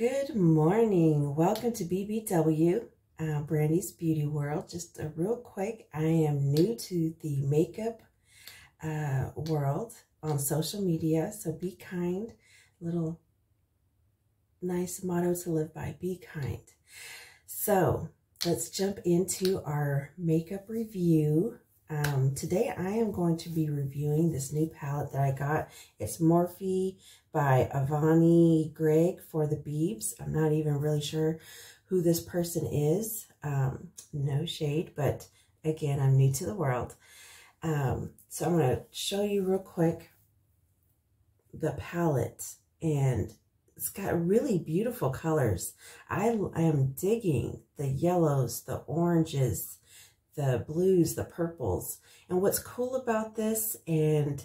Good morning. Welcome to BBW, uh, Brandi's Beauty World. Just a real quick, I am new to the makeup uh, world on social media, so be kind. Little nice motto to live by, be kind. So let's jump into our makeup review. Um, today I am going to be reviewing this new palette that I got. It's Morphe by Avani Gregg for the Beebs. I'm not even really sure who this person is. Um, no shade, but again, I'm new to the world. Um, so I'm going to show you real quick the palette and it's got really beautiful colors. I, I am digging the yellows, the oranges, the blues, the purples. And what's cool about this, and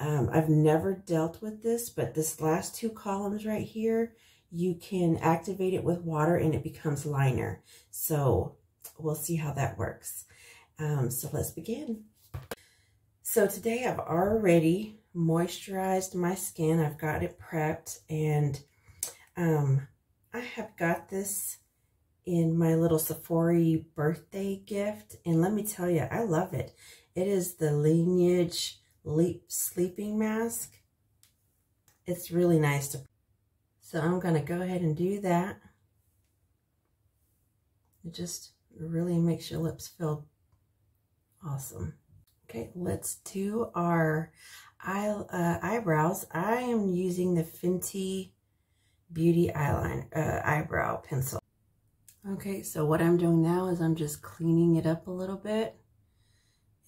um, I've never dealt with this, but this last two columns right here, you can activate it with water and it becomes liner. So we'll see how that works. Um, so let's begin. So today I've already moisturized my skin. I've got it prepped and um, I have got this in my little Sephora birthday gift. And let me tell you, I love it. It is the Laneige Lip Sleeping Mask. It's really nice to... So I'm going to go ahead and do that. It just really makes your lips feel awesome. Okay, let's do our eye, uh, eyebrows. I am using the Fenty Beauty Eyeline uh, Eyebrow Pencil. Okay, so what I'm doing now is I'm just cleaning it up a little bit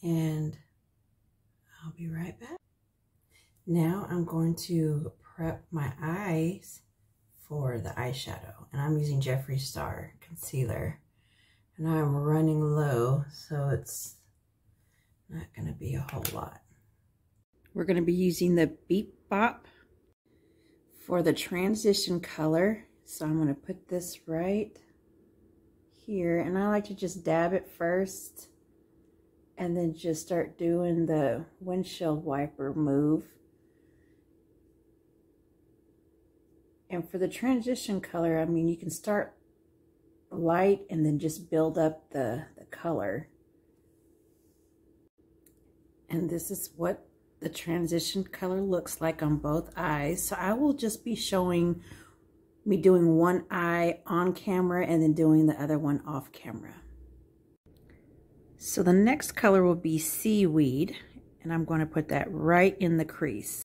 and I'll be right back. Now I'm going to prep my eyes for the eyeshadow and I'm using Jeffree Star concealer and I'm running low so it's not going to be a whole lot. We're going to be using the Beep Bop for the transition color. So I'm going to put this right here and I like to just dab it first and then just start doing the windshield wiper move. And for the transition color, I mean, you can start light and then just build up the, the color. And this is what the transition color looks like on both eyes. So I will just be showing me doing one eye on camera and then doing the other one off camera. So the next color will be Seaweed, and I'm going to put that right in the crease.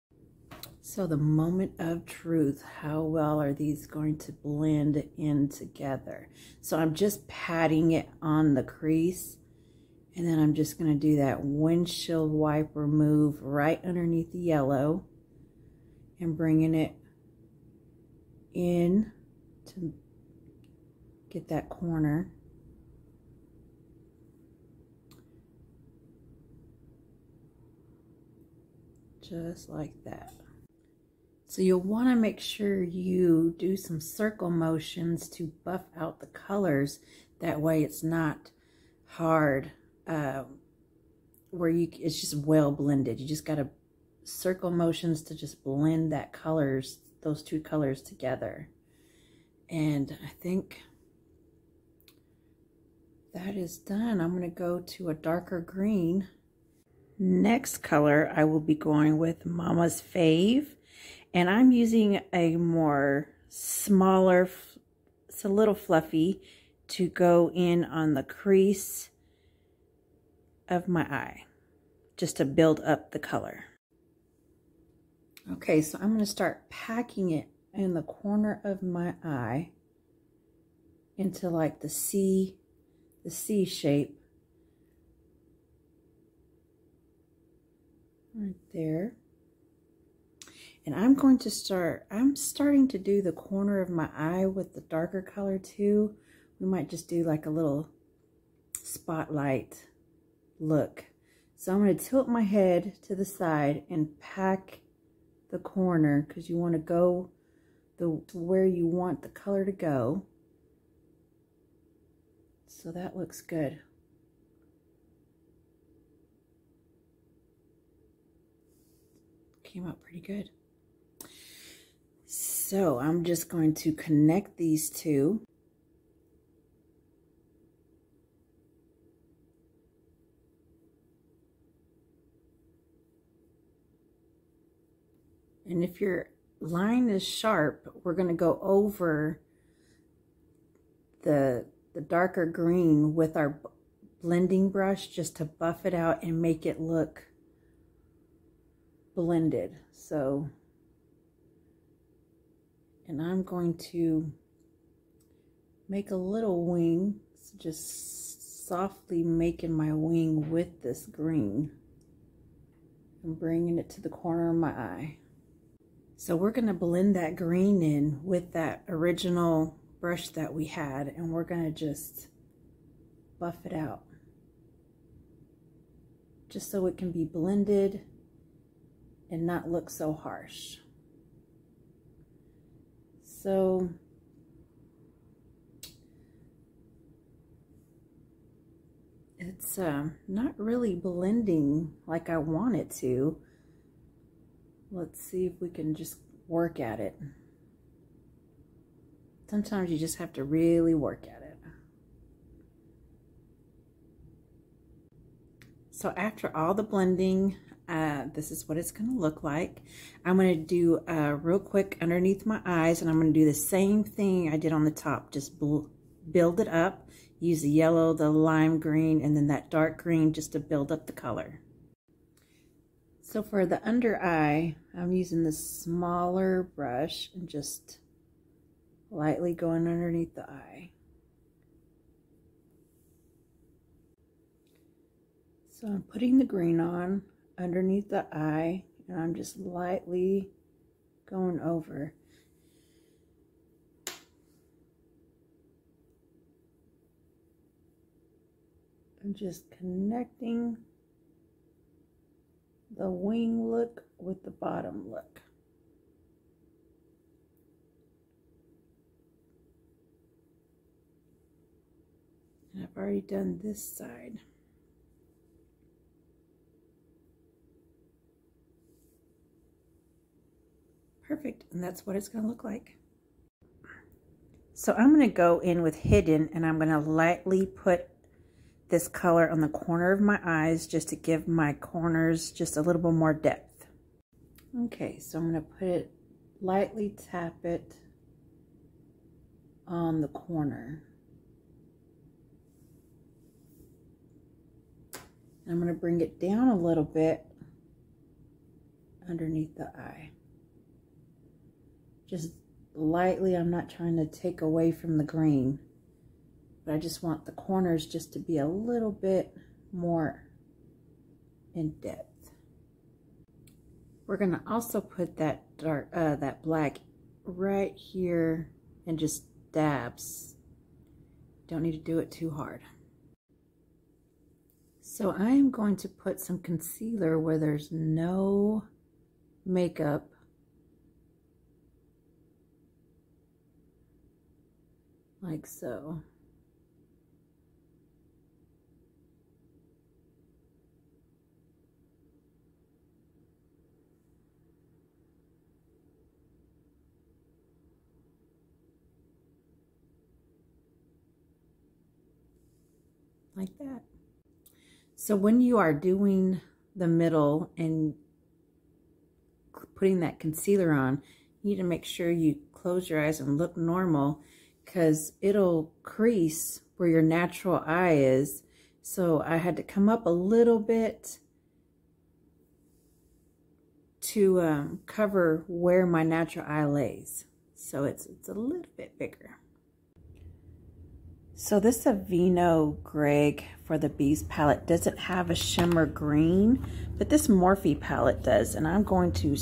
So the moment of truth, how well are these going to blend in together? So I'm just patting it on the crease, and then I'm just going to do that windshield wiper move right underneath the yellow and bringing it in to get that corner. Just like that. So you'll want to make sure you do some circle motions to buff out the colors. That way it's not hard uh, where you it's just well blended. You just got to circle motions to just blend that colors those two colors together. And I think that is done. I'm going to go to a darker green. Next color, I will be going with Mama's Fave. And I'm using a more smaller, it's a little fluffy, to go in on the crease of my eye, just to build up the color. Okay, so I'm going to start packing it in the corner of my eye into like the C, the C shape. Right there. And I'm going to start, I'm starting to do the corner of my eye with the darker color too. We might just do like a little spotlight look. So I'm going to tilt my head to the side and pack the corner because you want to go the where you want the color to go. So that looks good. Came out pretty good. So I'm just going to connect these two. And if your line is sharp, we're going to go over the, the darker green with our blending brush just to buff it out and make it look blended. So, and I'm going to make a little wing, just softly making my wing with this green and bringing it to the corner of my eye. So we're going to blend that green in with that original brush that we had and we're going to just buff it out just so it can be blended and not look so harsh. So it's uh, not really blending like I want it to. Let's see if we can just work at it. Sometimes you just have to really work at it. So after all the blending, uh, this is what it's going to look like. I'm going to do uh, real quick underneath my eyes, and I'm going to do the same thing I did on the top. Just build it up. Use the yellow, the lime green, and then that dark green just to build up the color. So for the under eye, I'm using the smaller brush and just lightly going underneath the eye. So I'm putting the green on underneath the eye and I'm just lightly going over. I'm just connecting the wing look with the bottom look. And I've already done this side. Perfect, and that's what it's going to look like. So I'm going to go in with Hidden, and I'm going to lightly put this color on the corner of my eyes just to give my corners just a little bit more depth. Okay, so I'm going to put it, lightly tap it on the corner. I'm going to bring it down a little bit underneath the eye just lightly. I'm not trying to take away from the green, but I just want the corners just to be a little bit more in depth. We're to also put that dark, uh, that black right here and just dabs. Don't need to do it too hard. So I am going to put some concealer where there's no makeup like so. like that. So when you are doing the middle and putting that concealer on, you need to make sure you close your eyes and look normal because it'll crease where your natural eye is. So I had to come up a little bit to um, cover where my natural eye lays. So it's, it's a little bit bigger. So this Avani Gregg for the Bees palette doesn't have a shimmer green, but this Morphe palette does. And I'm going to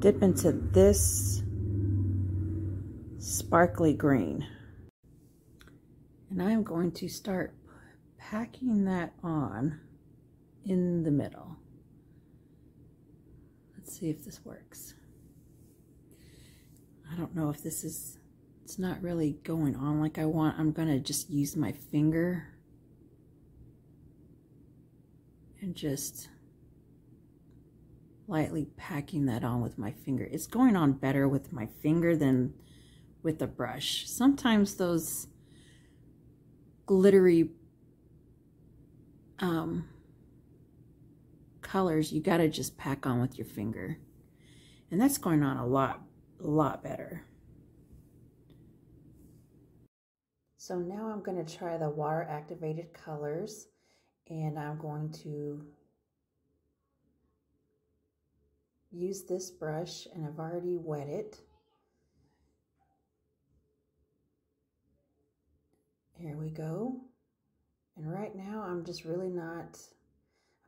dip into this sparkly green. And I'm going to start packing that on in the middle. Let's see if this works. I don't know if this is, it's not really going on like I want. I'm going to just use my finger and just lightly packing that on with my finger. It's going on better with my finger than with a brush. Sometimes those glittery um, colors, you got to just pack on with your finger. And that's going on a lot, a lot better. So now I'm going to try the water activated colors and I'm going to use this brush and I've already wet it. Here we go. And right now I'm just really not,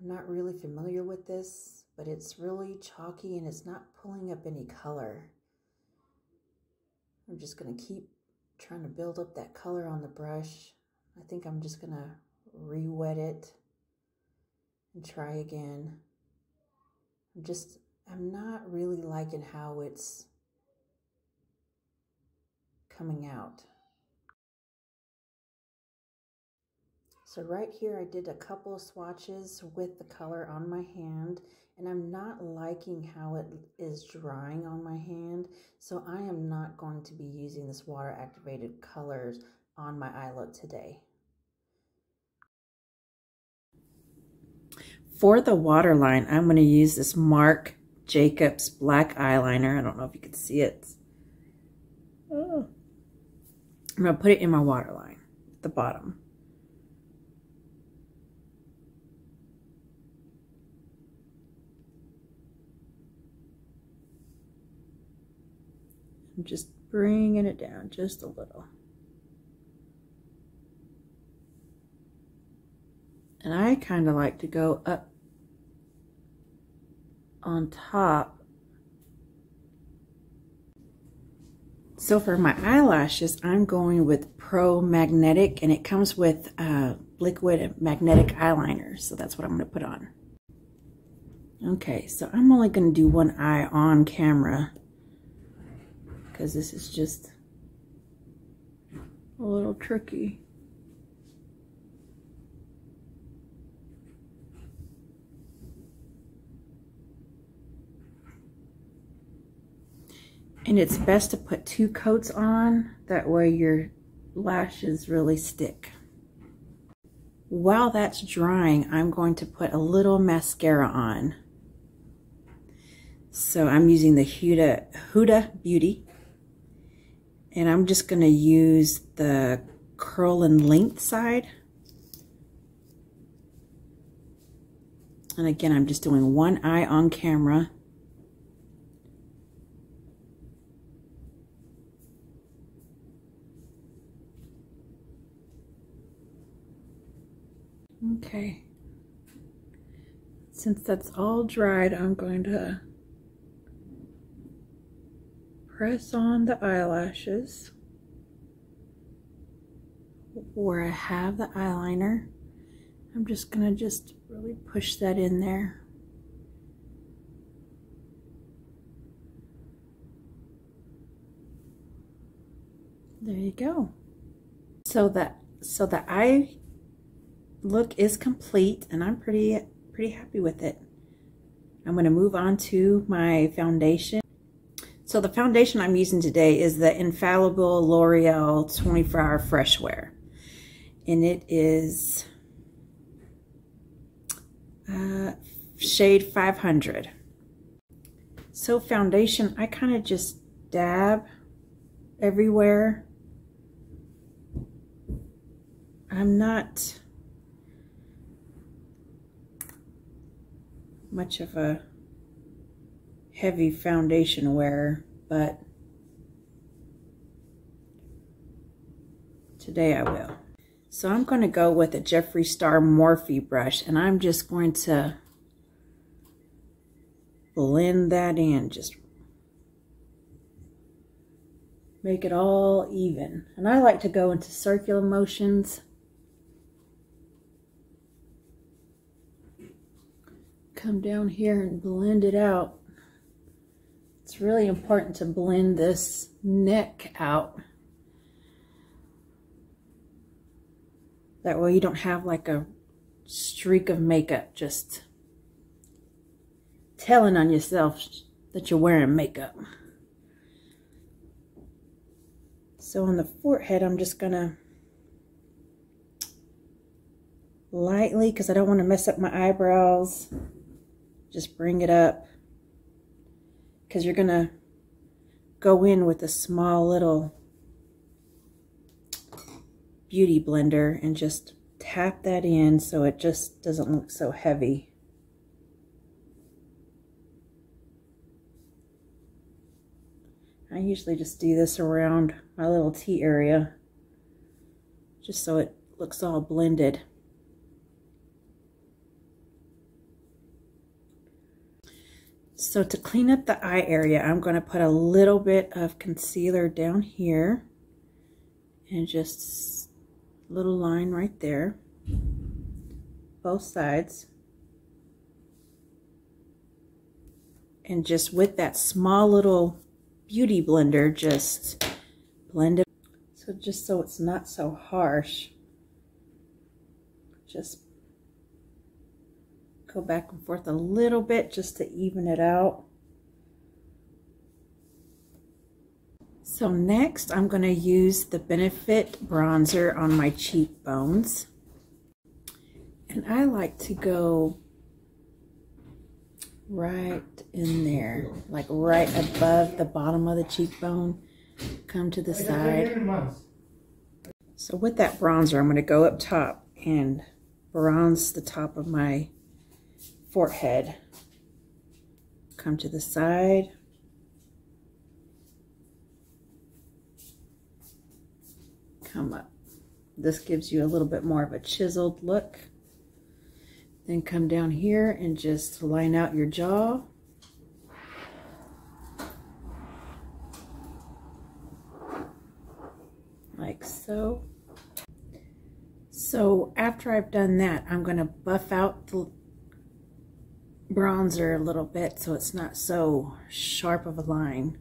I'm not really familiar with this, but it's really chalky and it's not pulling up any color. I'm just going to keep trying to build up that color on the brush. I think I'm just going to re-wet it and try again. I'm just, I'm not really liking how it's coming out. So right here I did a couple of swatches with the color on my hand and I'm not liking how it is drying on my hand. So I am not going to be using this water activated colors on my eye look today. For the waterline, I'm going to use this Marc Jacobs black eyeliner. I don't know if you can see it. Oh. I'm going to put it in my waterline at the bottom. Just bringing it down just a little. And I kind of like to go up on top. So for my eyelashes, I'm going with Pro Magnetic and it comes with uh, liquid magnetic eyeliner. So that's what I'm going to put on. Okay, so I'm only going to do one eye on camera because this is just a little tricky. And it's best to put two coats on, that way your lashes really stick. While that's drying, I'm going to put a little mascara on. So I'm using the Huda, Huda Beauty and I'm just going to use the curl and length side. And again, I'm just doing one eye on camera. Okay. Since that's all dried, I'm going to press on the eyelashes where I have the eyeliner. I'm just going to just really push that in there. There you go. So that so the eye look is complete and I'm pretty pretty happy with it. I'm going to move on to my foundation. So the foundation I'm using today is the Infallible L'Oreal 24 Hour Fresh Wear. And it is uh, shade 500. So foundation, I kind of just dab everywhere. I'm not much of a heavy foundation wear, but today I will. So I'm going to go with a Jeffree Star Morphe brush, and I'm just going to blend that in, just make it all even. And I like to go into circular motions. Come down here and blend it out. It's really important to blend this neck out. That way you don't have like a streak of makeup just telling on yourself that you're wearing makeup. So on the forehead, I'm just going to lightly, because I don't want to mess up my eyebrows, just bring it up. Because you're going to go in with a small little beauty blender and just tap that in so it just doesn't look so heavy. I usually just do this around my little T area just so it looks all blended. So to clean up the eye area, I'm going to put a little bit of concealer down here and just a little line right there, both sides. And just with that small little beauty blender, just blend it. So just so it's not so harsh, just go back and forth a little bit just to even it out. So next I'm going to use the Benefit bronzer on my cheekbones. And I like to go right in there, like right above the bottom of the cheekbone. Come to the side. So with that bronzer, I'm going to go up top and bronze the top of my forehead. Come to the side. Come up. This gives you a little bit more of a chiseled look. Then come down here and just line out your jaw. Like so. So after I've done that, I'm going to buff out the bronzer a little bit so it's not so sharp of a line.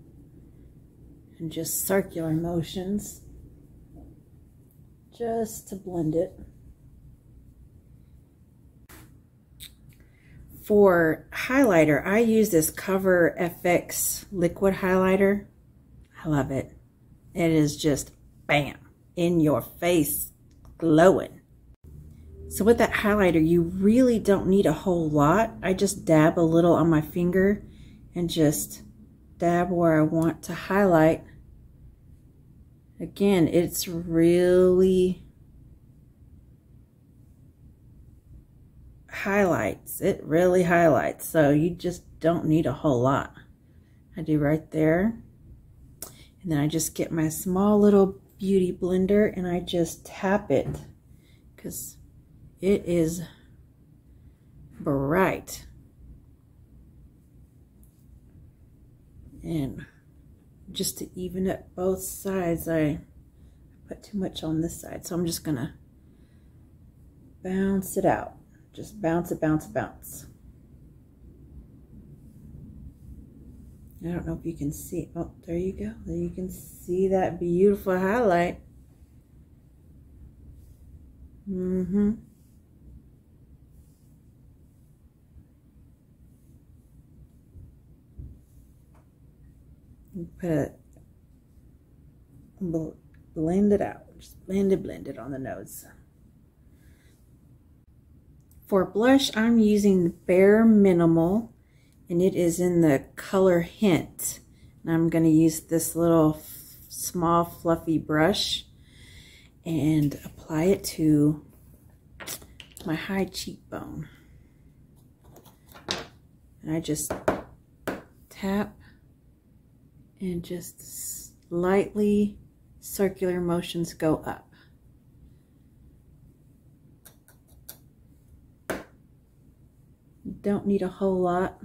And just circular motions just to blend it. For highlighter, I use this Cover FX liquid highlighter. I love it. It is just bam, in your face, glowing. So with that highlighter, you really don't need a whole lot. I just dab a little on my finger and just dab where I want to highlight. Again, it's really highlights. It really highlights. So you just don't need a whole lot. I do right there. And then I just get my small little beauty blender and I just tap it because it is bright. And just to even up both sides, I put too much on this side. So I'm just going to bounce it out. Just bounce it, bounce, bounce. I don't know if you can see. Oh, there you go. There you can see that beautiful highlight. Mm-hmm. Put blend it out. Just blend it, blend it on the nose. For blush, I'm using Bare Minerals, and it is in the color Hint. And I'm going to use this little small fluffy brush and apply it to my high cheekbone. And I just tap and just slightly circular motions go up. Don't need a whole lot.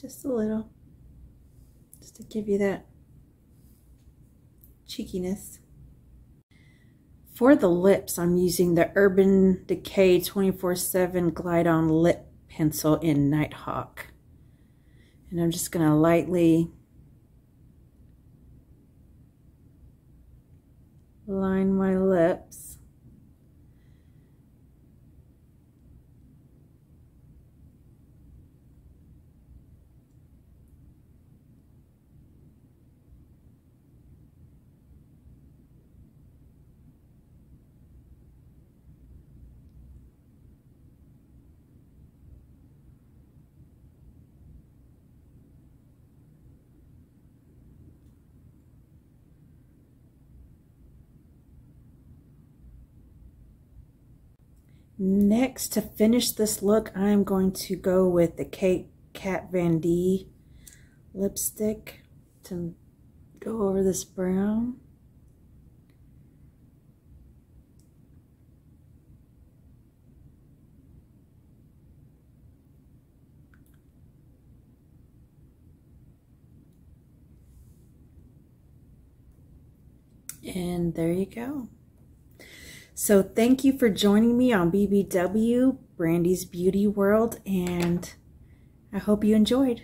Just a little, just to give you that cheekiness. For the lips, I'm using the Urban Decay 24-7 Glide On Lip Pencil in Nighthawk. And I'm just going to lightly line my lips. Next, to finish this look, I'm going to go with the Kate Kat Von D lipstick to go over this brown. And there you go. So thank you for joining me on BBW, Brandi's Beauty World, and I hope you enjoyed.